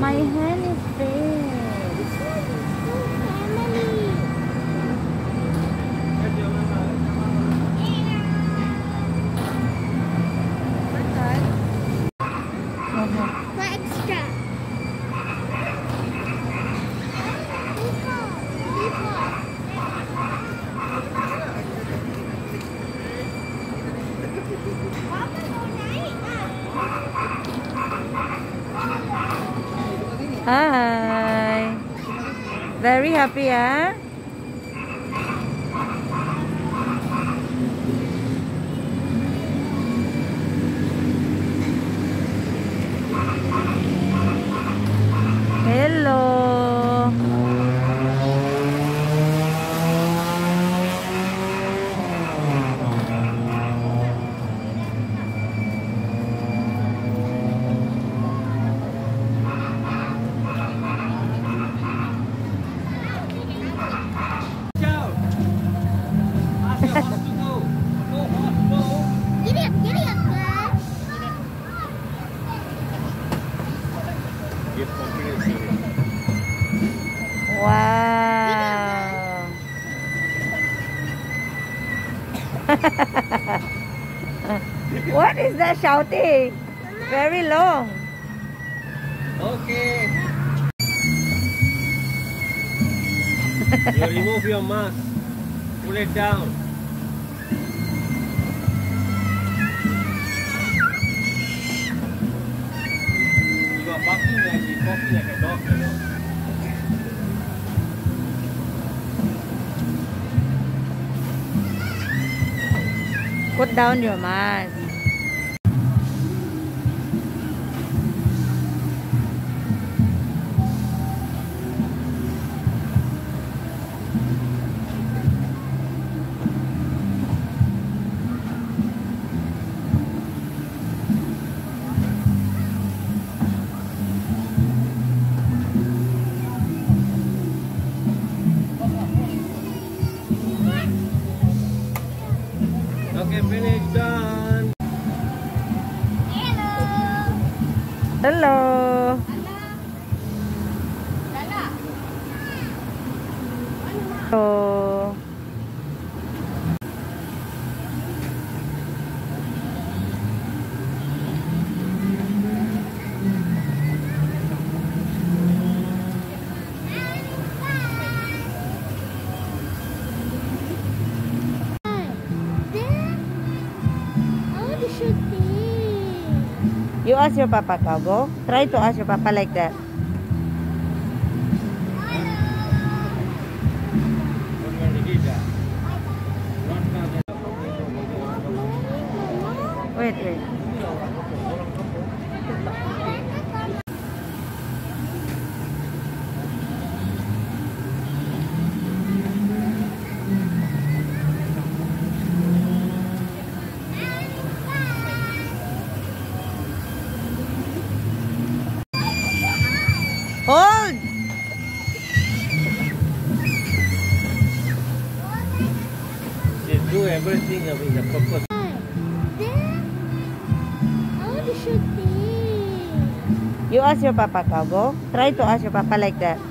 My hand is big. Very happy, ah? Wow! what is that shouting? Very long. Okay. you remove your mask. Pull it down. Put down your mask. Kempenig Dan. Hello. Hello. Hello. Hello. You ask your papa, Kago. Try to ask your papa like that. What you Hold! They do everything with a purpose. There. I want to shoot this. You ask your papa, Kago. Try to ask your papa like that.